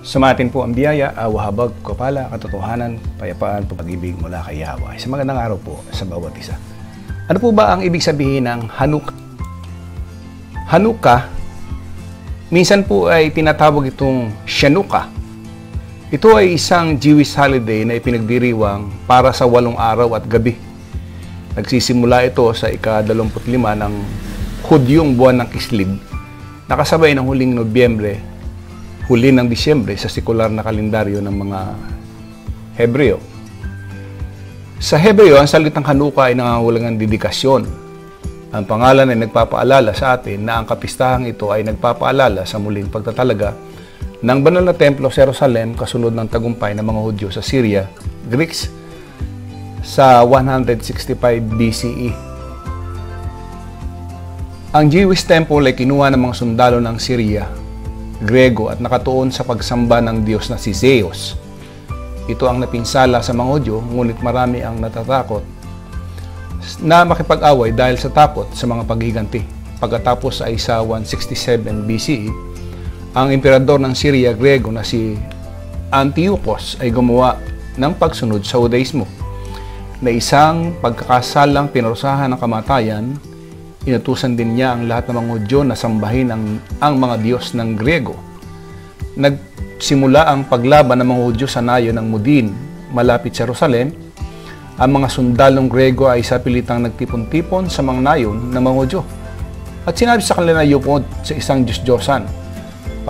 Sumatin po ang biyaya, awa habag, kapala, katotohanan, payapaan, pag-ibig mula kay Yahweh. Sa magandang araw po sa bawat isa. Ano po ba ang ibig sabihin ng Hanukkah? Hanukkah, minsan po ay tinatawag itong Shanukkah. Ito ay isang Jewish holiday na ipinagdiriwang para sa walong araw at gabi. Nagsisimula ito sa ika-25 ng Hudyong buwan ng Kislib, nakasabay ng huling Nobyembre huli ng Disyembre sa sekular na kalendaryo ng mga Hebreo. Sa Hebreo, ang salitang Hanukkah ay nangangahulugan dedikasyon. Ang pangalan ay nagpapaalala sa atin na ang kapistahang ito ay nagpapaalala sa muling pagtatalaga ng banal na templo sa Jerusalem kasunod ng tagumpay ng mga Hudyo sa Syria, Greeks, sa 165 BCE. Ang Jewish temple ay kinuha ng mga sundalo ng Syria Grego at nakatuon sa pagsamba ng Diyos na si Zeus. Ito ang napinsala sa mga Hudyo, ngunit marami ang natatakot na makipag-away dahil sa takot sa mga paghiganti. Pagkatapos ay sa 167 BCE, ang emperador ng Syria Grego na si Antiochus ay gumawa ng pagsunod sa Judaismo na isang pagkakasalang pinurusahan ng kamatayan Inutusan din niya ang lahat ng mga Hudyo na sambahin ang, ang mga Diyos ng Grego. Nagsimula ang paglaban ng mga Hudyo sa nayo ng Mudin, malapit sa Jerusalem. Ang mga sundalong Grego ay sa pilitang nagtipon-tipon sa mga nayon ng mga Hudyo. At sinabi sa kanila na yupod sa isang Diyos-Diyosan.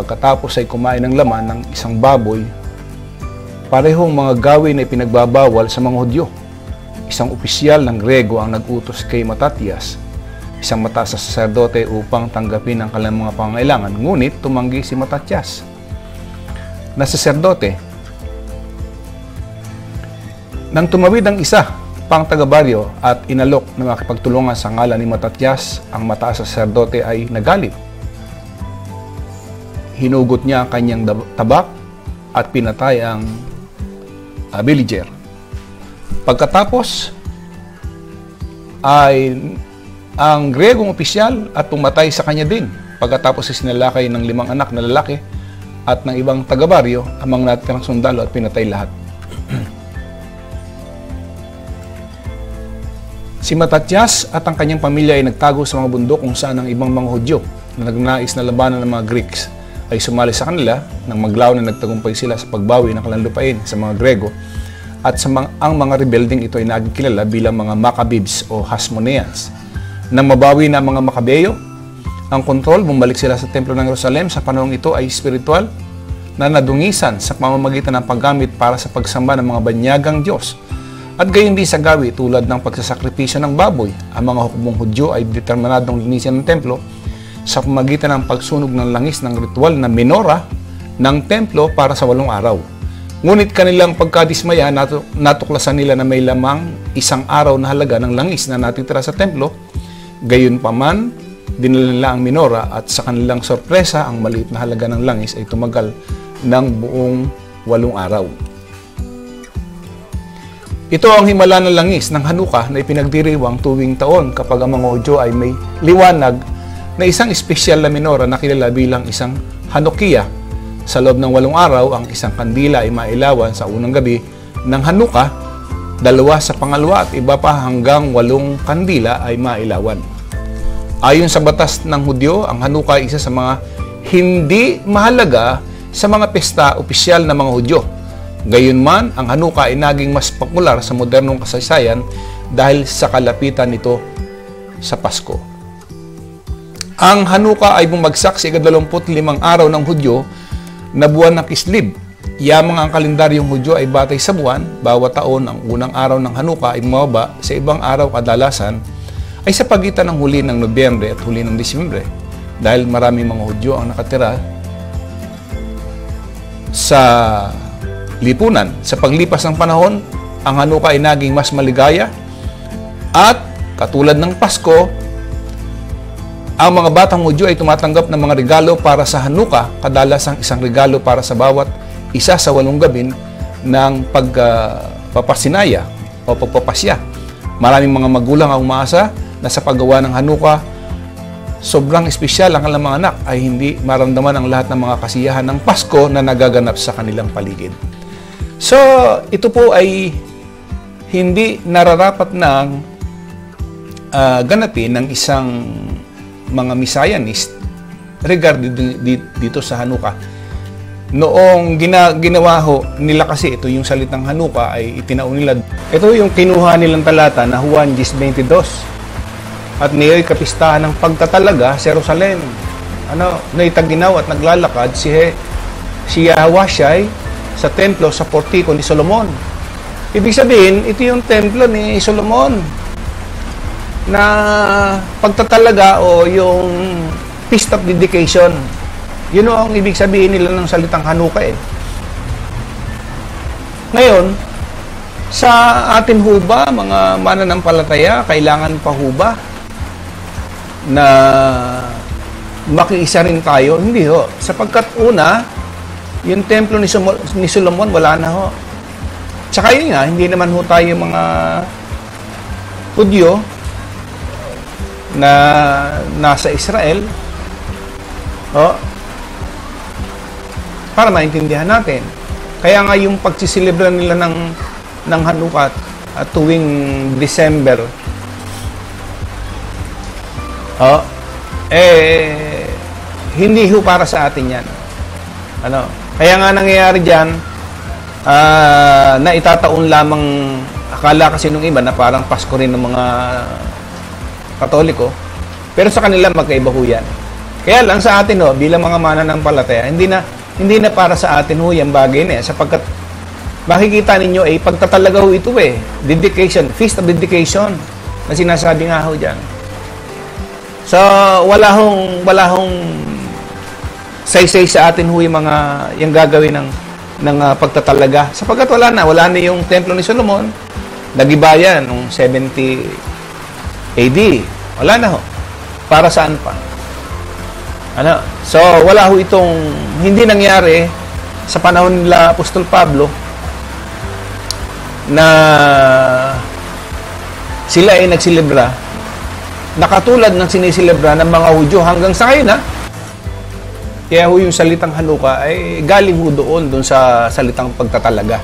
Pagkatapos ay kumain ng laman ng isang baboy, parehong mga gawin ay pinagbabawal sa mga Hudyo. Isang opisyal ng Grego ang nagutos kay Matatias isang mataas na saserdote upang tanggapin ang kanilang mga pangailangan. Ngunit tumanggi si Matatias na saserdote. Nang tumawid ang isa pang taga-baryo at inalok na makipagtulungan sa ngalan ni Matatias, ang mataas na saserdote ay nagalit. Hinugot niya ang kanyang tabak at pinatay ang uh, villager. Pagkatapos ay ang Gregong opisyal at pumatay sa kanya din pagkatapos sinalakay ng limang anak na lalaki at ng ibang taga-baryo ang mga natirang sundalo at pinatay lahat. si Matatias at ang kanyang pamilya ay nagtago sa mga bundok kung saan ang ibang mga Hudyo na nagnais na labanan ng mga Greeks ay sumali sa kanila nang maglaw na nagtagumpay sila sa pagbawi ng kanilang lupain sa mga Grego at sa mga, ang mga rebelding ito ay naging kilala bilang mga Maccabees o Hasmoneans nang mabawi na mga Makabeyo, ang kontrol, bumalik sila sa Templo ng Jerusalem sa panahong ito ay spiritual na nadungisan sa pamamagitan ng paggamit para sa pagsamba ng mga banyagang Diyos. At gayon din sa gawi tulad ng pagsasakripisyo ng baboy, ang mga hukbong Hudyo ay determinadong linisin ng templo sa pamagitan ng pagsunog ng langis ng ritual na minora ng templo para sa walong araw. Ngunit kanilang pagkadismaya, natuklasan nila na may lamang isang araw na halaga ng langis na natitira sa templo Gayunpaman, dinala nila ang minora at sa kanilang sorpresa, ang maliit na halaga ng langis ay tumagal ng buong walong araw. Ito ang himala ng langis ng Hanukkah na ipinagdiriwang tuwing taon kapag ang mga Hudyo ay may liwanag na isang espesyal na minora na kilala bilang isang Hanukkah. Sa loob ng walong araw, ang isang kandila ay mailawan sa unang gabi ng Hanukkah dalawa sa pangalawa at iba pa hanggang walong kandila ay mailawan. Ayon sa batas ng Hudyo, ang Hanukkah ay isa sa mga hindi mahalaga sa mga pesta opisyal ng mga Hudyo. Gayunman, ang Hanukkah ay naging mas popular sa modernong kasaysayan dahil sa kalapitan nito sa Pasko. Ang Hanukkah ay bumagsak sa ikadalawamput-limang araw ng Hudyo na buwan ng Kislib Yamang ang kalendaryong Hudyo ay batay sa buwan, bawat taon ang unang araw ng Hanukkah ay bumaba sa ibang araw kadalasan ay sa pagitan ng huli ng Nobyembre at huli ng Disyembre dahil maraming mga Hudyo ang nakatira sa lipunan. Sa paglipas ng panahon, ang Hanukkah ay naging mas maligaya at katulad ng Pasko, ang mga batang Hudyo ay tumatanggap ng mga regalo para sa Hanukkah, kadalasang isang regalo para sa bawat isa sa walong gabin ng pagpapasinaya uh, o pagpapasya. Maraming mga magulang ang umaasa na sa paggawa ng Hanukkah sobrang espesyal ang kanilang mga anak ay hindi maramdaman ang lahat ng mga kasiyahan ng Pasko na nagaganap sa kanilang paligid. So, ito po ay hindi nararapat ng uh, ganapin ng isang mga Messianist regarding dito sa Hanukkah. Noong gina, ginawa ho nila kasi ito yung salitang Hanukkah ay itinao nila. Ito yung kinuha nilang talata na Juan 10.22 at niyo'y kapistahan ng pagtatalaga sa Jerusalem. Ano, naitaginaw at naglalakad si, si Yahweh sa templo sa portiko ni Solomon. Ibig sabihin, ito yung templo ni Solomon na pagtatalaga o yung feast of dedication. Yun o ang ibig sabihin nila ng salitang Hanukkah eh. Ngayon, sa atin ho ba, mga mananampalataya, kailangan pa ho ba na makiisa rin tayo? Hindi ho. Sapagkat una, yung templo ni, Sum- ni Solomon, wala na ho. Tsaka yun nga, hindi naman ho tayo mga Hudyo na nasa Israel. Oh, para maintindihan natin. Kaya nga yung pagsisilibra nila ng ng Hanukkah at tuwing December oh, eh hindi ho para sa atin yan. Ano? Kaya nga nangyayari diyan uh, na itataon lamang akala kasi nung iba na parang Pasko rin ng mga Katoliko. Pero sa kanila magkaiba ho yan. Kaya lang sa atin ho, bilang mga mananampalataya, hindi na hindi na para sa atin ho yung bagay na yan sapagkat makikita ninyo eh, pagtatalaga ho ito eh. Dedication, feast of dedication na sinasabi nga ho dyan. So, wala hong, wala hong say-say sa atin ho yung mga, yung gagawin ng, ng uh, pagtatalaga. Sapagkat wala na, wala na yung templo ni Solomon, nagiba yan noong 70 AD. Wala na ho. Para saan pa? Ano? So, wala ho itong hindi nangyari sa panahon nila Apostol Pablo na sila ay nagsilibra nakatulad ng sinisilibra ng mga Hudyo hanggang sa ngayon ha. Kaya ho yung salitang hanuka ay galing ho doon, doon sa salitang pagtatalaga.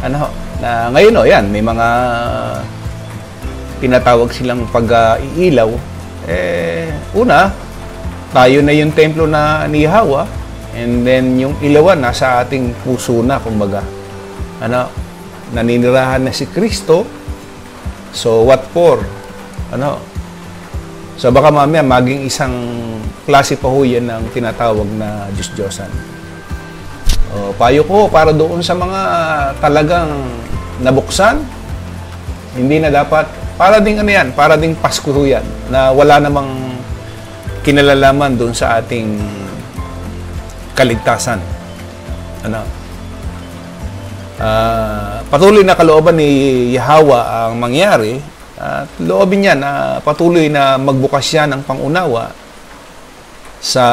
Ano ho? Na ngayon ho, yan, may mga tinatawag silang pag-iilaw. Eh, una, tayo na yung templo na ni Hawa and then yung ilawan nasa ating puso na kumbaga. Ano naninirahan na si Kristo. So what for? Ano? So baka mamaya maging isang klase pa ho yan ng tinatawag na Diyos-Diyosan. O, payo ko para doon sa mga talagang nabuksan hindi na dapat para ding ano yan para ding Pasko yan na wala namang kinalalaman doon sa ating kaligtasan. Ano? Uh, patuloy na kalooban ni Yahweh ang mangyari at loobin niya na patuloy na magbukas siya ng pangunawa sa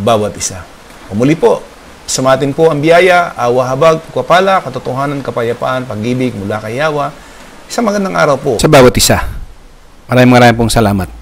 bawat isa. Umuli po, sumatin po ang biyaya, awa habag, kapala, katotohanan, kapayapaan, pag-ibig mula kay Yahweh. Isang magandang araw po. Sa bawat isa. Maraming maraming pong salamat.